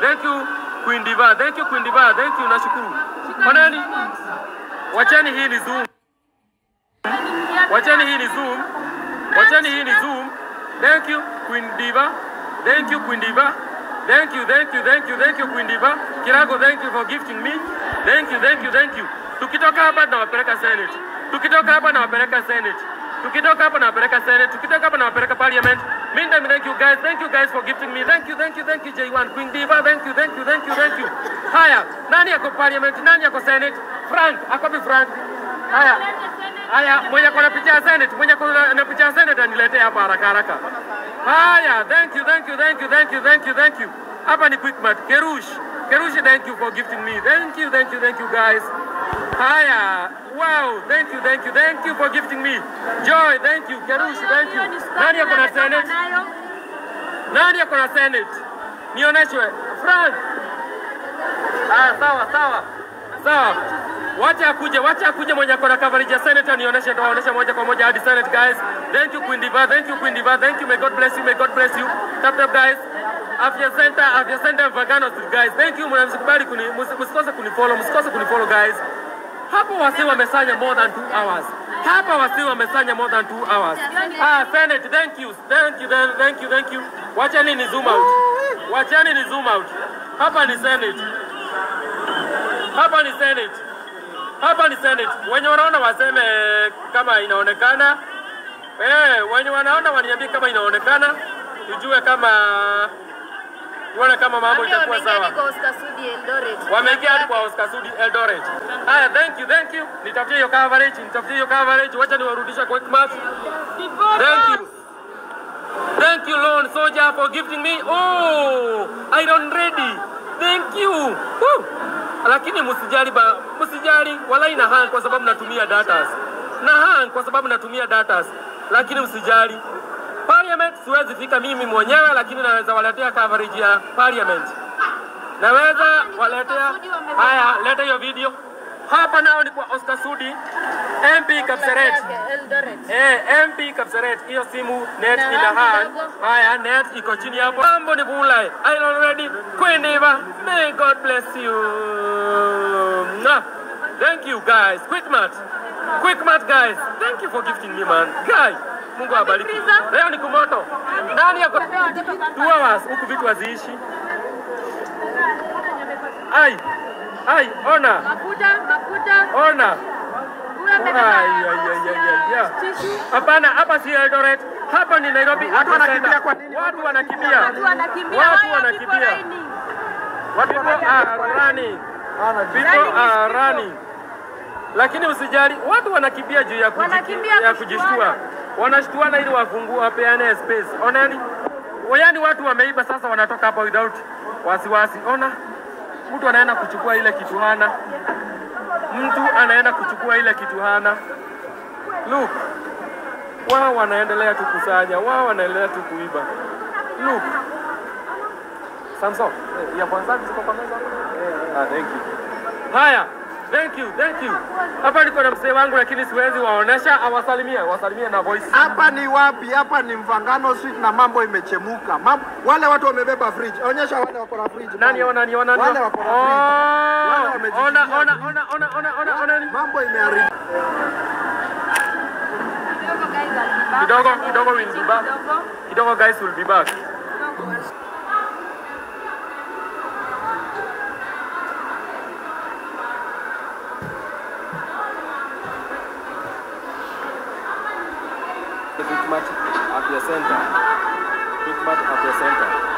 Thank you Queen Diva. Thank you Queen Diva. Thank you nashukuru. Manani? Wacheni hii ni Zoom. Wacheni hii ni Zoom. Wacheni hii ni Zoom. Thank you Queen Diva. Thank you Queen Diva. Thank you, thank you, thank you, thank you Queen Diva. Kirago, thank you for gifting me. Thank you, thank you, thank you. Tukitoka hapa nawapeleka Senate. Tukitoka hapa nawapeleka Senate. Tukitoka hapa nawapeleka Senate. Tukitoka hapa nawapeleka Parliament. Meantime, thank you guys. Thank you guys for gifting me. Thank you, thank you, thank you J1 Queen Diva. Thank you, thank you, thank you, thank you. Haya, nani ako Parliament? Nani ako Senate? Frank, ako bi Frank. Haya. Haya, mwenye kona picha ya Senate, mwenye kona na picha ya Senate aniletee hapa haraka haraka. Haya, thank you, thank you, thank you, thank you, thank you, thank you. Hapa ni Quickmart. Kerush. Kerush, thank you for gifting me. Thank you, thank you, thank you guys. Haya. Wow, thank you, thank you, thank you for gifting me. Joy, thank you. Kerush, thank you. Nani ako na Senate? Nani ako na Senate? Nionyeshwe. Frank. Ah, sawa, sawa. Sawa. Wacha akuje, wacha akuje mwenye ako na coverage ya Senate anionyeshe, ndo waonyeshe moja kwa moja hadi Senate guys. Thank you Queen Diva, thank you Queen Diva, thank you. May God bless you, may God bless you. Tap tap guys. Afya Center, Afya Center Vagano guys. Thank you. mnamsikubali kuni msikose kunifollow, msikose kunifollow guys. Hapo wasi wamesanya more than 2 hours. Hapa wasi wamesanya more than 2 hours. Ah, Senate, thank you. Thank you, thank you, thank you. Wachani ni zoom out. Wachani ni zoom out. Hapa ni Senate. Hapa ni Senate. Hapa ni Senate. Wenye wanaona waseme kama inaonekana. Eh, wenye wanaona waniambie kama inaonekana. Tujue kama tuone kama mambo itakuwa sawa. Wameingia hadi kwa Oscar Sudi Eldoret. Haya, thank you, thank you. Nitafutie hiyo coverage, nitafutie hiyo coverage. Wacha niwarudisha kwa Quickmart. Thank you. Thank you, Lord Soldier, for gifting me. Oh, iron ready. Thank you. Woo. Lakini msijali ba, msijali wala ina hang kwa sababu natumia datas. Na hang kwa sababu natumia datas. Lakini msijali. Parliament siwezi fika mimi mwenyewe lakini naweza waletea coverage ya Parliament. Naweza waletea. Haya, leta hiyo video. Hapa nao ni kwa Oscar Sudi, MP Kapseret. Eh, MP Kapseret, hiyo simu net ina hang. Haya, net iko chini hapo. Mambo ni bulai. I already Queen Eva. May God bless you. Mwah. Thank you guys. Quick mat. Quick mat guys. Thank you for gifting me man. Guys. Mungu awabariki. Leo ni kumoto. Nani yako? Two hours huku vitu haziishi. Ai. Ai, ona. Makuta, makuta. Ona. Ai, ai, ai, ai, ai, ai. Hapana, hapa si Eldoret. Hapa ni Nairobi. Watu wanakimbia kwa nini? Watu wanakimbia. Watu wanakimbia. Watu wanakimbia. Watu wanakimbia. People are running. Lakini usijali, watu wanakimbia juu ya, kujishtua. Wanashtuana ili wafungue wapeane space. Oneni. Yaani watu wameiba sasa wanatoka hapa without wasiwasi. Ona. Mtu anaenda kuchukua ile kitu hana. Mtu anaenda kuchukua ile kitu hana. Look. Wao wanaendelea tu kusanya, wao wanaendelea tu kuiba. Look. Samson, eh, ya kwanza ziko kwa meza. Ah, thank you. Haya, thank you, thank you. Hapa niko na mzee wangu lakini siwezi waonesha, awasalimie, wasalimie na voice. Hapa ni wapi? Hapa ni Mvangano Street na mambo imechemuka. Mambo, wale watu wamebeba fridge. Onyesha wale wako na fridge. Nani ona, ni ona, Wale ona. wako na fridge. Ona Oh, ona, ona, ona, ona, ona, ona, ona. Mambo imeharibika. Kidogo, kidogo will be back. Kidogo guys will be back. Quickmart Afya Center. Quickmart Afya Center.